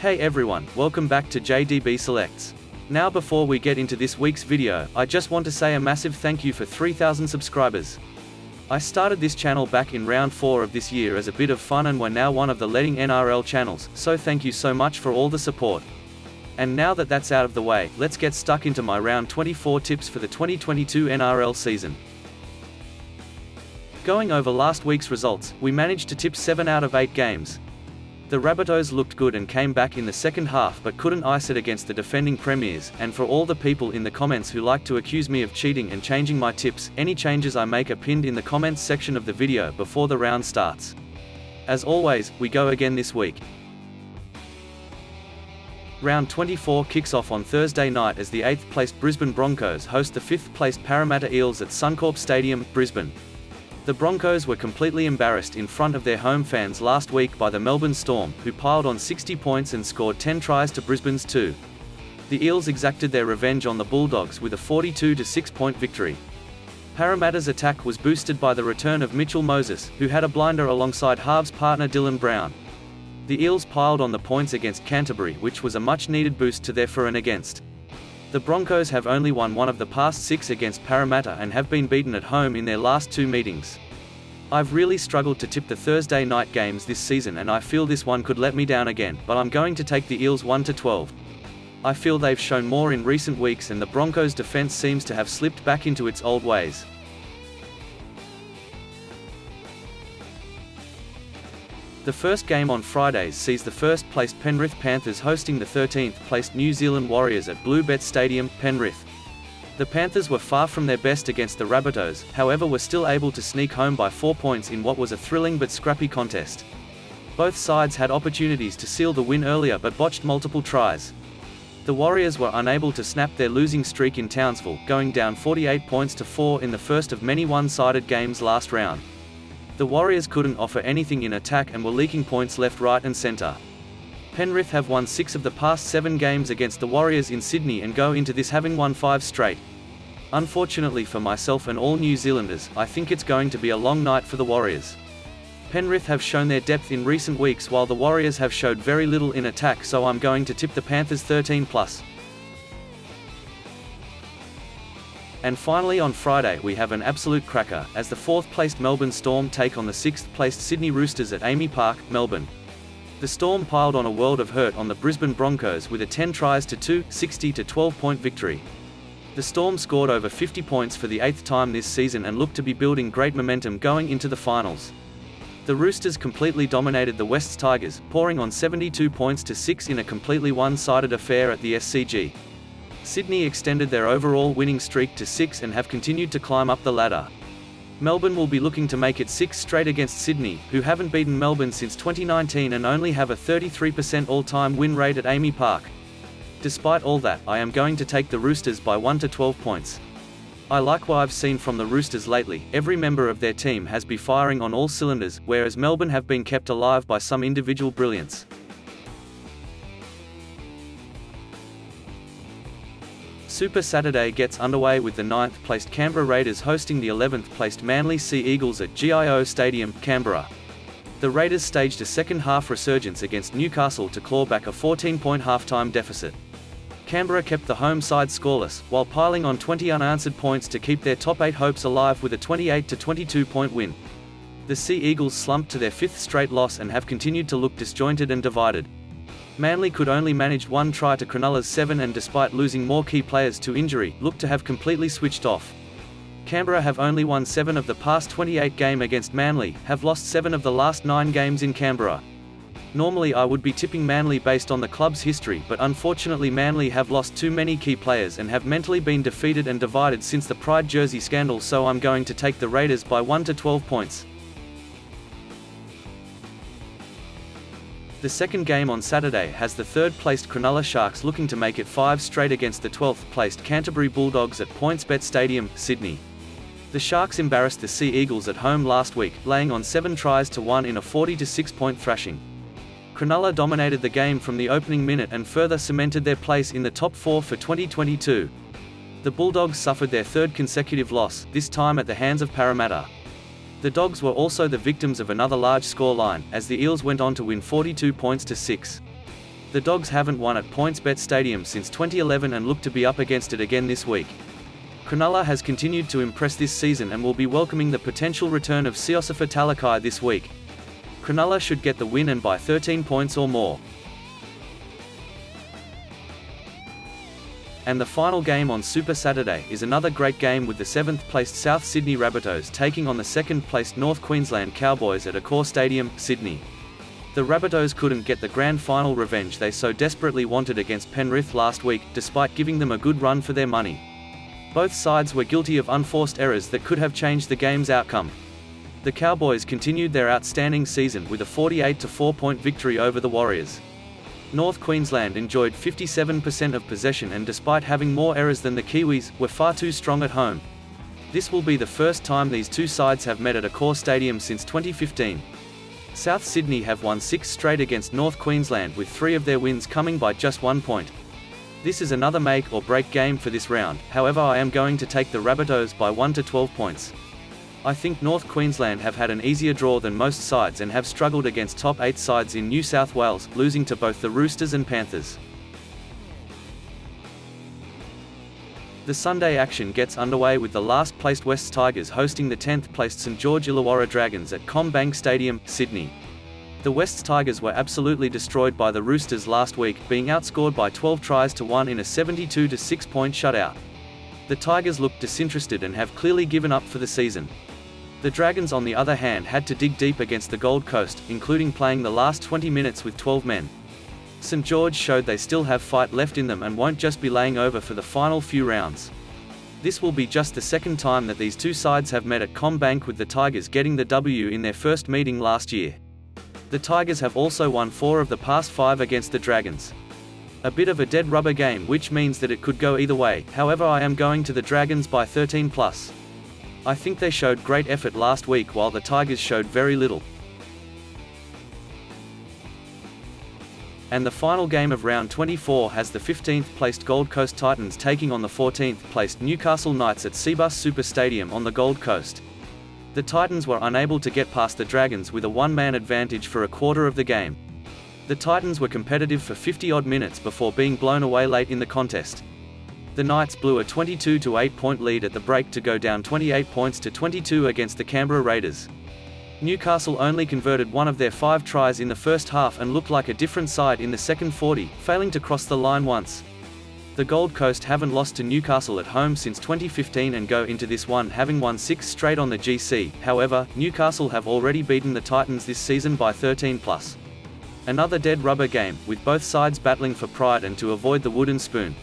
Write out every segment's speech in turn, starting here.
Hey everyone, welcome back to JDB Selects. Now before we get into this week's video, I just want to say a massive thank you for 3000 subscribers. I started this channel back in round 4 of this year as a bit of fun and we're now one of the leading NRL channels, so thank you so much for all the support. And now that that's out of the way, let's get stuck into my round 24 tips for the 2022 NRL season. Going over last week's results, we managed to tip 7 out of 8 games, the Rabbitohs looked good and came back in the second half but couldn't ice it against the defending premiers, and for all the people in the comments who like to accuse me of cheating and changing my tips, any changes I make are pinned in the comments section of the video before the round starts. As always, we go again this week. Round 24 kicks off on Thursday night as the 8th placed Brisbane Broncos host the 5th placed Parramatta Eels at Suncorp Stadium, Brisbane. The Broncos were completely embarrassed in front of their home fans last week by the Melbourne Storm, who piled on 60 points and scored 10 tries to Brisbane's 2. The Eels exacted their revenge on the Bulldogs with a 42-6 point victory. Parramatta's attack was boosted by the return of Mitchell Moses, who had a blinder alongside halves partner Dylan Brown. The Eels piled on the points against Canterbury which was a much-needed boost to their for and against. The Broncos have only won one of the past six against Parramatta and have been beaten at home in their last two meetings. I've really struggled to tip the Thursday night games this season and I feel this one could let me down again, but I'm going to take the Eels 1-12. I feel they've shown more in recent weeks and the Broncos defense seems to have slipped back into its old ways. The first game on Fridays sees the first-placed Penrith Panthers hosting the 13th-placed New Zealand Warriors at Bluebet Stadium, Penrith. The Panthers were far from their best against the Rabbitohs, however were still able to sneak home by four points in what was a thrilling but scrappy contest. Both sides had opportunities to seal the win earlier but botched multiple tries. The Warriors were unable to snap their losing streak in Townsville, going down 48 points to 4 in the first of many one-sided games last round. The Warriors couldn't offer anything in attack and were leaking points left right and centre. Penrith have won six of the past seven games against the Warriors in Sydney and go into this having won five straight. Unfortunately for myself and all New Zealanders, I think it's going to be a long night for the Warriors. Penrith have shown their depth in recent weeks while the Warriors have showed very little in attack so I'm going to tip the Panthers 13+. plus. And finally on Friday we have an absolute cracker, as the 4th placed Melbourne Storm take on the 6th placed Sydney Roosters at AAMI Park, Melbourne. The Storm piled on a world of hurt on the Brisbane Broncos with a 10 tries to 2, 60 to 12 point victory. The Storm scored over 50 points for the eighth time this season and looked to be building great momentum going into the finals. The Roosters completely dominated the Wests Tigers, pouring on 72 points to 6 in a completely one-sided affair at the SCG. Sydney extended their overall winning streak to six and have continued to climb up the ladder. Melbourne will be looking to make it six straight against Sydney, who haven't beaten Melbourne since 2019 and only have a 33% all-time win rate at AAMI Park. Despite all that, I am going to take the Roosters by 1 to 12 points. I like what I've seen from the Roosters lately, every member of their team has been firing on all cylinders, whereas Melbourne have been kept alive by some individual brilliance. Super Saturday gets underway with the 9th placed Canberra Raiders hosting the 11th placed Manly Sea Eagles at GIO Stadium, Canberra. The Raiders staged a second half resurgence against Newcastle to claw back a 14-point halftime deficit. Canberra kept the home side scoreless, while piling on 20 unanswered points to keep their top 8 hopes alive with a 28-22 point win. The Sea Eagles slumped to their fifth straight loss and have continued to look disjointed and divided. Manly could only manage one try to Cronulla's seven and despite losing more key players to injury, looked to have completely switched off. Canberra have only won 7 of the past 28 game against Manly, have lost 7 of the last 9 games in Canberra. Normally I would be tipping Manly based on the club's history but unfortunately Manly have lost too many key players and have mentally been defeated and divided since the Pride jersey scandal so I'm going to take the Raiders by 1 to 12 points. The second game on Saturday has the third-placed Cronulla Sharks looking to make it five straight against the 12th-placed Canterbury Bulldogs at PointsBet Stadium, Sydney. The Sharks embarrassed the Sea Eagles at home last week, laying on seven tries to one in a 40-6 point thrashing. Cronulla dominated the game from the opening minute and further cemented their place in the top four for 2022. The Bulldogs suffered their third consecutive loss, this time at the hands of Parramatta. The Dogs were also the victims of another large scoreline, as the Eels went on to win 42 points to 6. The Dogs haven't won at PointsBet Stadium since 2011 and look to be up against it again this week. Cronulla has continued to impress this season and will be welcoming the potential return of Siosifa Talakai this week. Cronulla should get the win and by 13 points or more. And the final game on Super Saturday is another great game with the 7th placed South Sydney Rabbitohs taking on the 2nd placed North Queensland Cowboys at Accor Stadium, Sydney. The Rabbitohs couldn't get the grand final revenge they so desperately wanted against Penrith last week, despite giving them a good run for their money. Both sides were guilty of unforced errors that could have changed the game's outcome. The Cowboys continued their outstanding season with a 48-4 point victory over the Warriors. North Queensland enjoyed 57% of possession and despite having more errors than the Kiwis, were far too strong at home. This will be the first time these two sides have met at Accor Stadium since 2015. South Sydney have won six straight against North Queensland with three of their wins coming by just one point. This is another make or break game for this round, however I am going to take the Rabbitohs by 1 to 12 points. I think North Queensland have had an easier draw than most sides and have struggled against top 8 sides in New South Wales, losing to both the Roosters and Panthers. The Sunday action gets underway with the last-placed Wests Tigers hosting the 10th-placed St George Illawarra Dragons at CommBank Stadium, Sydney. The Wests Tigers were absolutely destroyed by the Roosters last week, being outscored by 12 tries to 1 in a 72-6 point shutout. The Tigers looked disinterested and have clearly given up for the season. The Dragons on the other hand had to dig deep against the Gold Coast, including playing the last 20 minutes with 12 men. St George showed they still have fight left in them and won't just be laying over for the final few rounds. This will be just the second time that these two sides have met at CommBank with the Tigers getting the W in their first meeting last year. The Tigers have also won four of the past five against the Dragons. A bit of a dead rubber game which means that it could go either way, however I am going to the Dragons by 13 plus. I think they showed great effort last week while the Tigers showed very little. And the final game of round 24 has the 15th placed Gold Coast Titans taking on the 14th placed Newcastle Knights at Cbus Super Stadium on the Gold Coast. The Titans were unable to get past the Dragons with a one-man advantage for a quarter of the game. The Titans were competitive for 50-odd minutes before being blown away late in the contest. The Knights blew a 22-8 point lead at the break to go down 28 points to 22 against the Canberra Raiders. Newcastle only converted one of their five tries in the first half and looked like a different side in the second 40, failing to cross the line once. The Gold Coast haven't lost to Newcastle at home since 2015 and go into this one having won six straight on the GC, however, Newcastle have already beaten the Titans this season by 13 plus. Another dead rubber game, with both sides battling for pride and to avoid the wooden spoon.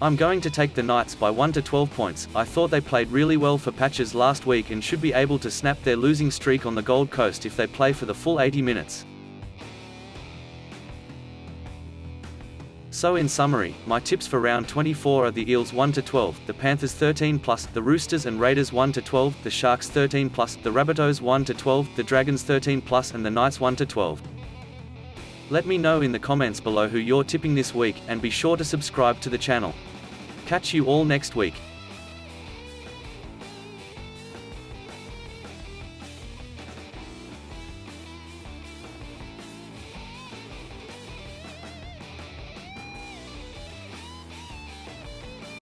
I'm going to take the Knights by 1 to 12 points. I thought they played really well for patches last week and should be able to snap their losing streak on the Gold Coast if they play for the full 80 minutes. So in summary, my tips for round 24 are the Eels 1 to 12, the Panthers 13 plus, the Roosters and Raiders 1 to 12, the Sharks 13 plus, the Rabbitohs 1 to 12, the Dragons 13 plus and the Knights 1 to 12. Let me know in the comments below who you're tipping this week and be sure to subscribe to the channel. Catch you all next week.